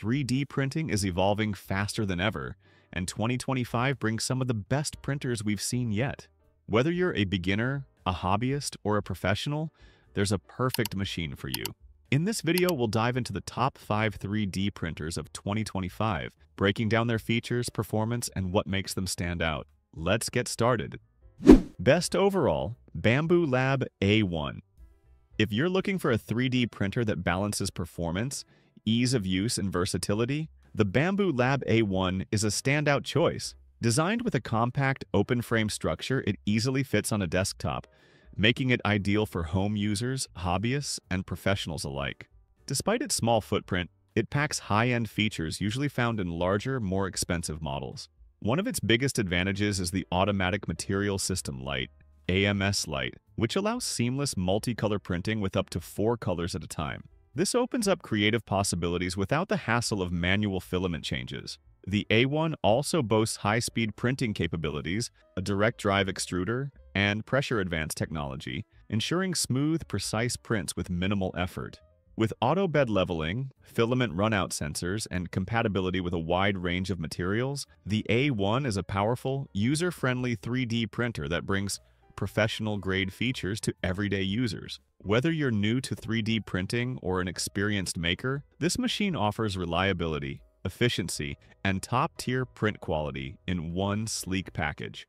3D printing is evolving faster than ever, and 2025 brings some of the best printers we've seen yet. Whether you're a beginner, a hobbyist, or a professional, there's a perfect machine for you. In this video, we'll dive into the top 5 3D printers of 2025, breaking down their features, performance, and what makes them stand out. Let's get started. Best overall, Bambu Lab A1. If you're looking for a 3D printer that balances performance, ease of use, and versatility, the Bambu Lab A1 is a standout choice. Designed with a compact, open-frame structure, it easily fits on a desktop, making it ideal for home users, hobbyists, and professionals alike. Despite its small footprint, it packs high-end features usually found in larger, more expensive models. One of its biggest advantages is the Automatic Material System Lite, AMS Lite, which allows seamless multicolor printing with up to four colors at a time. This opens up creative possibilities without the hassle of manual filament changes. The A1 also boasts high-speed printing capabilities, a direct drive extruder, and pressure advance technology, ensuring smooth, precise prints with minimal effort. With auto bed leveling, filament runout sensors, and compatibility with a wide range of materials, the A1 is a powerful, user-friendly 3D printer that brings professional-grade features to everyday users. Whether you're new to 3D printing or an experienced maker, this machine offers reliability, efficiency, and top-tier print quality in one sleek package.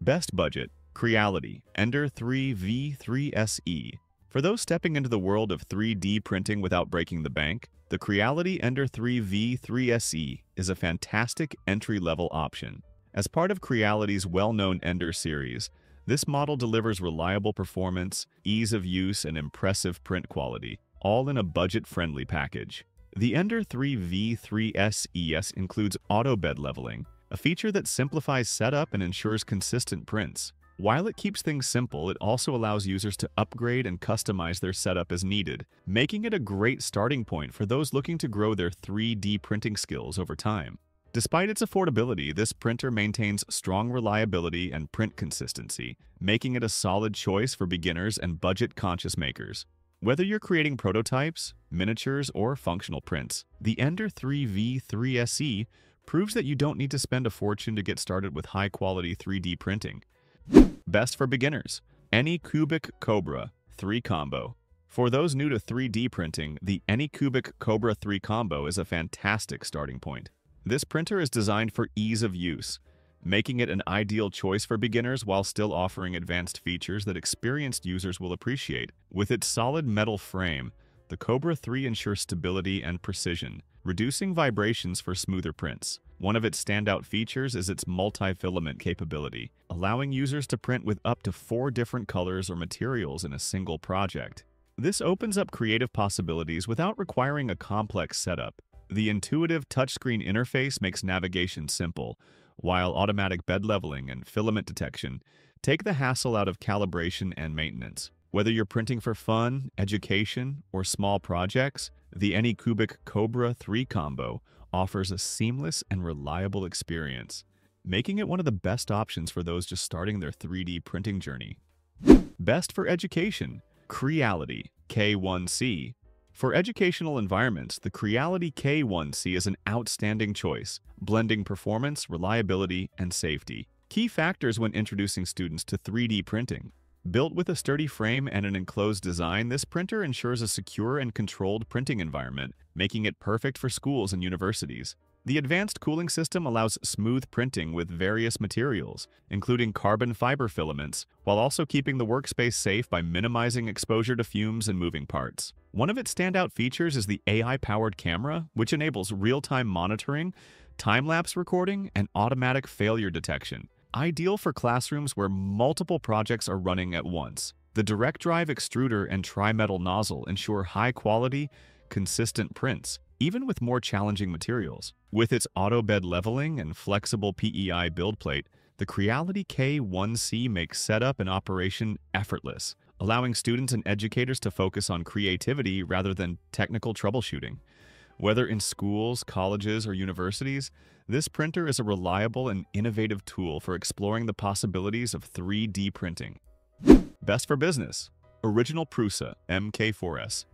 Best Budget Creality Ender 3 V3SE For those stepping into the world of 3D printing without breaking the bank, the Creality Ender 3 V3SE is a fantastic entry-level option. As part of Creality's well-known Ender series, this model delivers reliable performance, ease of use, and impressive print quality, all in a budget-friendly package. The Ender 3 V3S ES includes auto bed leveling, a feature that simplifies setup and ensures consistent prints. While it keeps things simple, it also allows users to upgrade and customize their setup as needed, making it a great starting point for those looking to grow their 3D printing skills over time. Despite its affordability, this printer maintains strong reliability and print consistency, making it a solid choice for beginners and budget-conscious makers. Whether you're creating prototypes, miniatures, or functional prints, the Ender 3 V3SE proves that you don't need to spend a fortune to get started with high-quality 3D printing. Best for beginners, Anycubic Kobra 3 Combo. For those new to 3D printing, the Anycubic Kobra 3 Combo is a fantastic starting point. This printer is designed for ease of use, making it an ideal choice for beginners while still offering advanced features that experienced users will appreciate. With its solid metal frame, the Kobra 3 ensures stability and precision, reducing vibrations for smoother prints. One of its standout features is its multi-filament capability, allowing users to print with up to four different colors or materials in a single project. This opens up creative possibilities without requiring a complex setup. The intuitive touchscreen interface makes navigation simple, while automatic bed leveling and filament detection take the hassle out of calibration and maintenance. Whether you're printing for fun, education, or small projects, the Anycubic Kobra 3 combo offers a seamless and reliable experience, making it one of the best options for those just starting their 3D printing journey. Best for education, Creality K1C for educational environments, the Creality K1C is an outstanding choice, blending performance, reliability, and safety. Key factors when introducing students to 3D printing. Built with a sturdy frame and an enclosed design, this printer ensures a secure and controlled printing environment, making it perfect for schools and universities. The advanced cooling system allows smooth printing with various materials, including carbon fiber filaments, while also keeping the workspace safe by minimizing exposure to fumes and moving parts. One of its standout features is the AI-powered camera, which enables real-time monitoring, time-lapse recording, and automatic failure detection, ideal for classrooms where multiple projects are running at once. The direct drive extruder and tri-metal nozzle ensure high-quality, consistent prints, even with more challenging materials. With its auto bed leveling and flexible PEI build plate, the Creality K1C makes setup and operation effortless, allowing students and educators to focus on creativity rather than technical troubleshooting. Whether in schools, colleges, or universities, this printer is a reliable and innovative tool for exploring the possibilities of 3D printing. Best for business, Original Prusa MK4S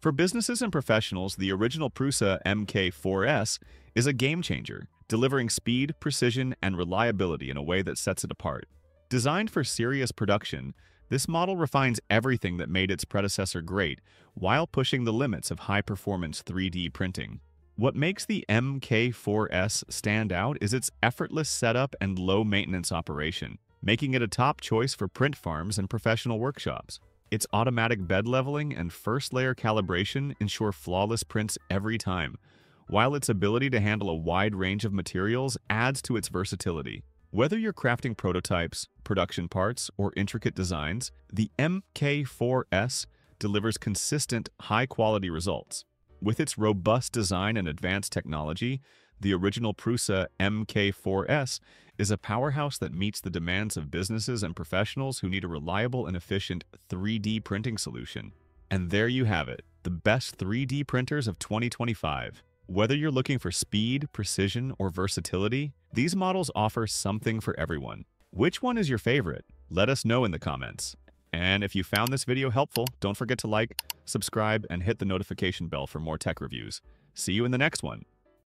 For businesses and professionals, the original Prusa MK4S is a game changer, delivering speed, precision, and reliability in a way that sets it apart. Designed for serious production, this model refines everything that made its predecessor great while pushing the limits of high-performance 3D printing. What makes the MK4S stand out is its effortless setup and low-maintenance operation, making it a top choice for print farms and professional workshops. Its automatic bed leveling and first-layer calibration ensure flawless prints every time, while its ability to handle a wide range of materials adds to its versatility. Whether you're crafting prototypes, production parts, or intricate designs, the MK4S delivers consistent, high-quality results. With its robust design and advanced technology, the original Prusa MK4S is a powerhouse that meets the demands of businesses and professionals who need a reliable and efficient 3D printing solution. And there you have it, the best 3D printers of 2025. Whether you're looking for speed, precision, or versatility, these models offer something for everyone. Which one is your favorite? Let us know in the comments. And if you found this video helpful, don't forget to like, subscribe, and hit the notification bell for more tech reviews. See you in the next one.